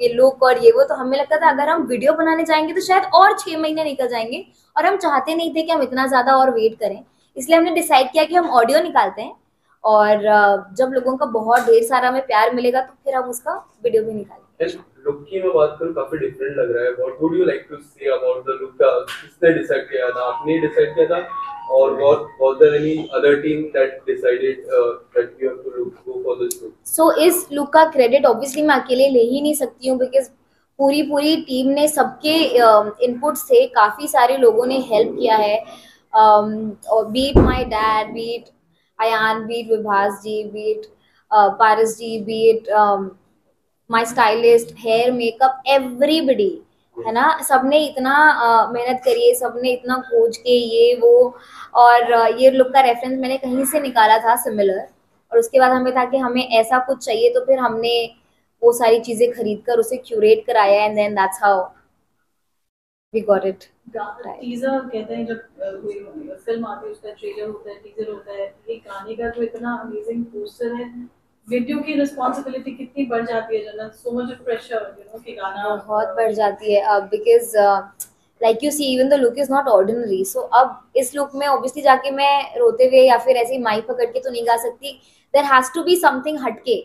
ये लुक और ये वो तो हमें लगता था अगर हम वीडियो बनाने जाएँगे तो शायद और छह महीने निकल जाएँगे और हम चाहते नहीं थे कि हम इतना ज़्यादा और वेट करें। इसलिए हमने डिसाइड किया कि हम ऑडियो निकालते हैं और जब लोगों का बहुत ढेर सारा हमें प्यार मिलेगा तो फिर हम उसका वीडियो भी निकालेंगे। लुक की बात that you have to look, go for look so इस लुक का क्रेडिट ऑब्वियसली मैं अकेले ले ही नहीं सकती हूँ बिकॉज़ पूरी पूरी टीम ने सबके इनपुट uh, से काफ़ी सारे लोगों ने हेल्प किया है। Beat my dad beat Ayan beat Vibhas ji beat Paras ji beat my stylist hair makeup everybody है ना? सबने इतना मेहनत करी है सबने इतना खोज के ये वो और ये लुक का रेफरेंस मैंने कहीं से निकाला था सिमिलर और उसके बाद हमें था कि हमें ऐसा कुछ चाहिए तो फिर हमने वो सारी चीज़ें खरीद कर उसे क्यूरेट कराया and then that's how we got it teaser कहते हैं जब कोई फ़िल्म आती है उसका ट्रेलर होता है टीजर होता है ये गाने का जो इतना अमेजिंग पोस्टर है। वीडियो की रिस्पांसिबिलिटी कितनी बढ़ जाती है so much pressure you know कि गाना बहुत बढ़ जाती है अब because like you see even the look is not ordinary so अब इस लुक में ऑब्वियसली जाके मैं रोते हुए या फिर ऐसे माइक पकड़ के तो नहीं गा सकती। There has to be something हटके।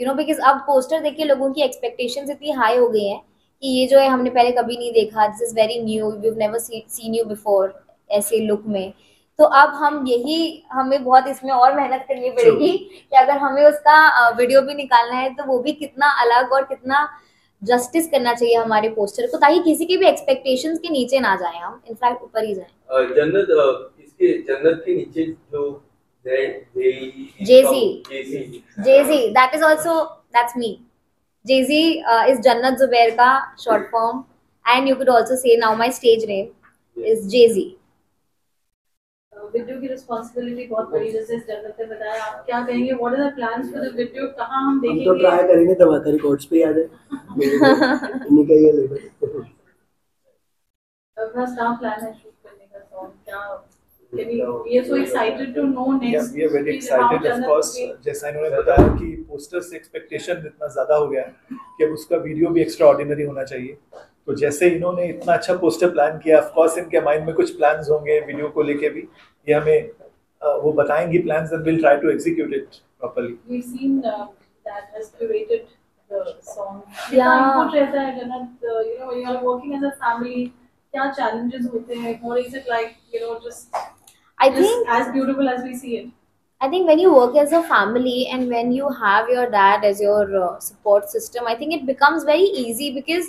यू नो बिकॉज़ अब पोस्टर देख के लोगों की एक्सपेक्टेशन इतनी हाई हो गई हैं कि ये जो है हमने पहले कभी नहीं देखा। This is very new we never seen you before ऐसे लुक में। तो अब हम यही हमें बहुत इसमें और मेहनत करनी पड़ेगी कि अगर हमें उसका वीडियो भी निकालना है तो वो भी कितना अलग और कितना जस्टिस करना चाहिए हमारे पोस्टर को ताकि किसी की भी एक्सपेक्टेशंस के नीचे ना जाए हम। इनफैक्ट ऊपर ही जाए। जन्नत इसके जन्नत के नीचे जो JG JG that is also that's me JG is Jannat Zubair का short form and you could also say now my stage name is JG video की रिस्पांसिबिलिटी बहुत बड़ी जैसे जन्नत ने बताया। आप क्या कहेंगे? What are the plans for the video कहाँ हम देखेंगे हम तो ट्राई करेंगे धमाका रिकॉर्ड्स पे आ जाए। इन्हीं का ये लेवल अपना स्टाफ प्लान है शूट करने का सॉन्ग क्या we are so excited to know next yeah, we are very excited of course जैसा इन्होंने बताया कि पोस्टर से एक्सपेक्टेशन इतना ज़्यादा हो गया है कि अब उसका वीडियो भी एक्स्ट्रा ऑर्डिनरी होना चाहिए। तो जैसे इन्होंने इतना अच्छा पोस्टर प्लान किया ऑफ़ कोर्स इनके माइंड में कुछ प्लान्स होंगे वीडियो को लेके भी। ये हमें वो बताएँगी plans and will try to execute it properly we seen that has curated the song या कुछ रहता है जन्नत you know you are working as a family क्या चैलेंजेस होते हैं और is it like you know just I think as beautiful as we see it I think when you work as a family and when you have your dad as your uh, support system, I think it becomes very easy because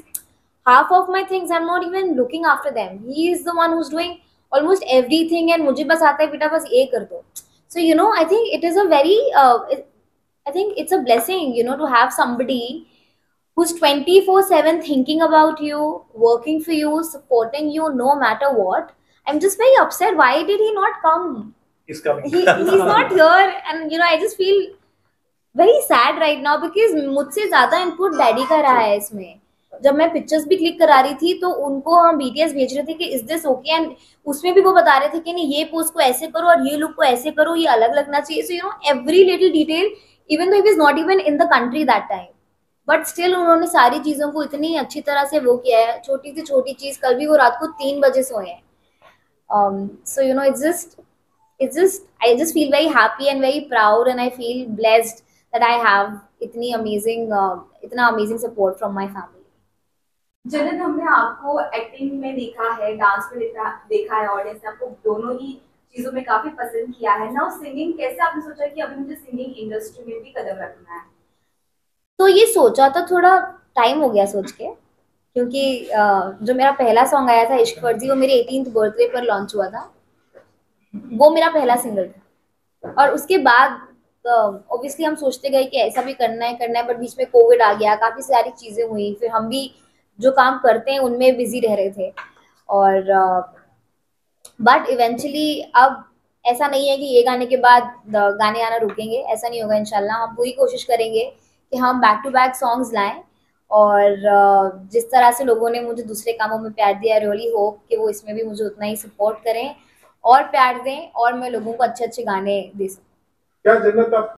half of my things i'm not even looking after them he is the one who's doing almost everything and mujhe bas aata hai beta bas ye kar do so you know i think it is a very uh, it, i think it's a blessing you know to have somebody who's 24 7 thinking about you working for you supporting you no matter what i'm just very upset why did he not come he's coming he, he's not here and you know i just feel very sad right now because मुझसे ज़्यादा input daddy का रहा है इसमें जब मैं pictures भी click करा रही थी तो उनको हम बीटीएस भेज रहे थे कि इज़ दिस ओके एंड उसमें भी वो बता रहे थे कि नहीं ये पोस्ट को ऐसे करो और ये लुक को ऐसे करो ये अलग लगना चाहिए so you know every little detail even though is not even in the country that time but still उन्होंने सारी चीज़ों को इतनी अच्छी तरह से वो किया है। छोटी से छोटी चीज़ कल भी वो रात को तीन बजे सोए हैं। So you know it's just it's just I just feel very happy and very proud and I feel blessed that I have इतनी अमेजिंग uh, इतना amazing support from my family Jannat हमने आपको एक्टिंग में देखा है dance में देखा देखा है ऑडियंस ने आपको दोनों ही चीज़ों में काफ़ी पसंद किया है। ना सिंगिंग कैसे आपने सोचा कि अभी मुझे सिंगिंग इंडस्ट्री में भी कदम रखना है? तो ये सोचा था थोड़ा टाइम हो गया सोच के, क्योंकि जो मेरा पहला सॉन्ग आया था, इश्क फर्जी वो मेरे एटीन बर्थडे पर लॉन्च हुआ था। वो मेरा पहला सिंगल था। और उसके बाद ऑब्वियसली हम सोचते गए कि ऐसा भी करना है करना है बट बीच में कोविड आ गया, काफ़ी सारी चीज़ें हुई। फिर हम भी जो काम करते हैं, उनमें बिज़ी रह रहे थे। और बट इवेंचुअली अब ऐसा नहीं है कि ये गाने के बाद गाने आना रुकेंगे। ऐसा नहीं होगा इनशाला हम पूरी कोशिश करेंगे कि हम बैक टू बैक सॉन्ग्स लाएँ। और जिस तरह से लोगों ने मुझे दूसरे कामों में प्यार दिया रियली होप कि वो इसमें भी मुझे उतना ही सपोर्ट करें और प्यार दें और मैं लोगों को अच्छे अच्छे गाने दे सकूँ। क्या जन्नत आप